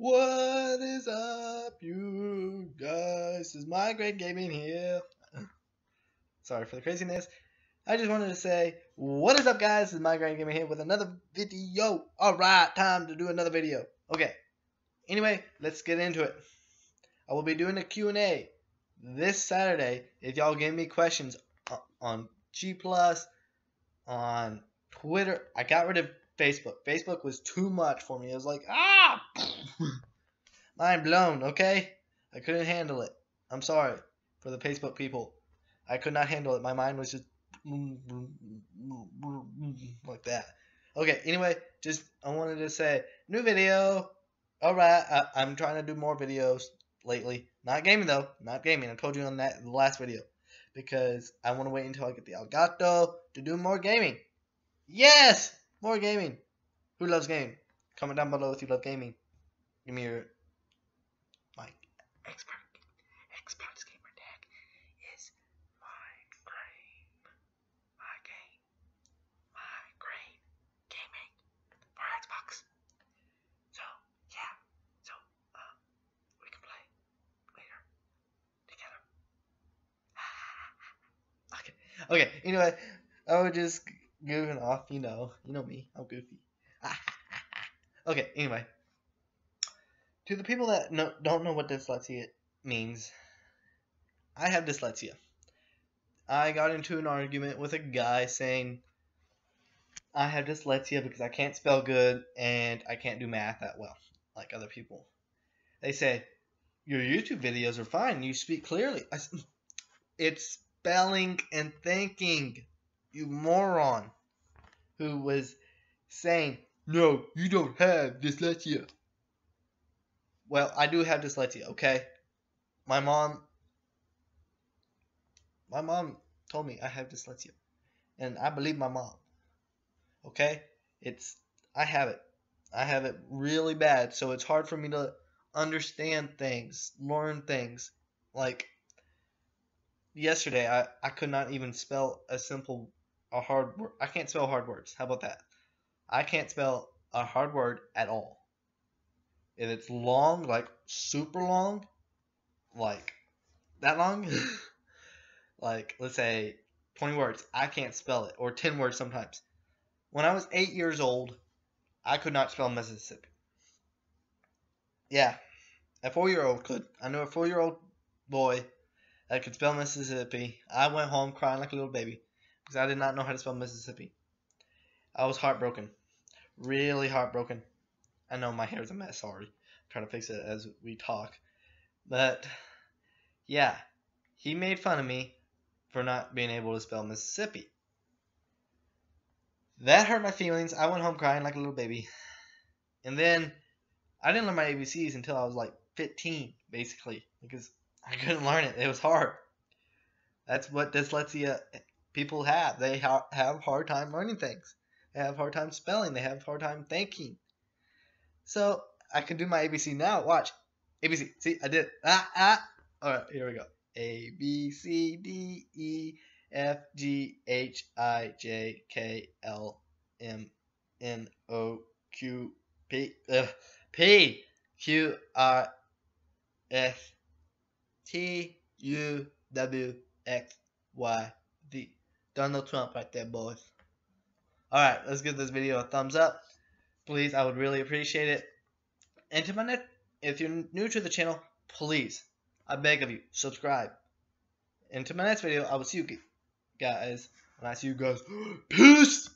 What is up, you guys? This is Migraine Gaming here. Sorry for the craziness. I just wanted to say, what is up, guys? This is Migraine Gaming here with another video. Alright, time to do another video. Okay. Anyway, let's get into it. I will be doing a Q&A this Saturday if y'all give me questions on G+, Plus, on Twitter. I got rid of Facebook. Facebook was too much for me. It was like, ah! Mind blown, okay? I couldn't handle it. I'm sorry for the Facebook people. I could not handle it. My mind was just like that. Okay, anyway, just I wanted to say new video. All right, I, am trying to do more videos lately. Not gaming though, not gaming. I told you on that last video because I want to wait until I get the Elgato to do more gaming. Yes, more gaming. Who loves gaming? Comment down below if you love gaming. Your like expert experts gamer tag is my grain my game my grain gaming for Xbox. So yeah, so uh, we can play later together. okay, okay. Anyway, I was just goofing off. You know, you know me. I'm goofy. okay. Anyway to the people that no, don't know what dyslexia means, I have dyslexia. I got into an argument with a guy saying I have dyslexia because I can't spell good and I can't do math that well like other people. They say your YouTube videos are fine. You speak clearly. I, it's spelling and thinking. You moron. Who was saying, no, you don't have dyslexia. Well, I do have dyslexia, okay? My mom my mom told me I have dyslexia. And I believe my mom. Okay? It's I have it. I have it really bad, so it's hard for me to understand things, learn things. Like yesterday I, I could not even spell a simple a hard word. I can't spell hard words. How about that? I can't spell a hard word at all if it's long, like super long, like that long, like let's say 20 words, I can't spell it, or 10 words sometimes. When I was 8 years old, I could not spell Mississippi. Yeah, a 4 year old could. I knew a 4 year old boy that could spell Mississippi. I went home crying like a little baby because I did not know how to spell Mississippi. I was heartbroken. Really heartbroken. I know my hair's a mess, sorry. I'm trying to fix it as we talk. But, yeah, he made fun of me for not being able to spell Mississippi. That hurt my feelings. I went home crying like a little baby. And then I didn't learn my ABCs until I was like 15, basically, because I couldn't learn it. It was hard. That's what dyslexia people have. They ha- have hard time learning things. They have hard time spelling. They have hard time thinking. So I can do my ABC now. Watch. ABC. See, I did. Ah, ah. All right, here we go. A, B, C, D, E, F, G, H, I, J, K, L, M, N, O, Q, P, uh, P, Q, R, S, T, U, W, X, Y, Z. Donald Trump right there, boys. Alright, let's give this video a thumbs up please, I would really appreciate it. And to my next, if you're new to the channel, please, I beg of you, subscribe. And to my next video, I will see you guys. When I see you guys, peace!